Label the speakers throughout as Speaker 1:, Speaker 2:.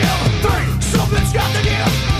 Speaker 1: deal. Three, something's got to give.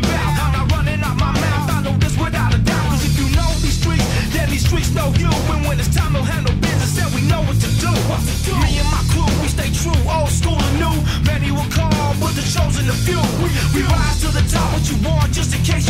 Speaker 1: talking about. I'm not running out my mouth, I know this without a doubt. Cause if you know these streets, then these streets know you. And when it's time to handle business, then we know what to do. What to do? Me and my crew, we stay true, old school and new. Many will call, but the chosen the few. We, we rise to the top, what you want, just in case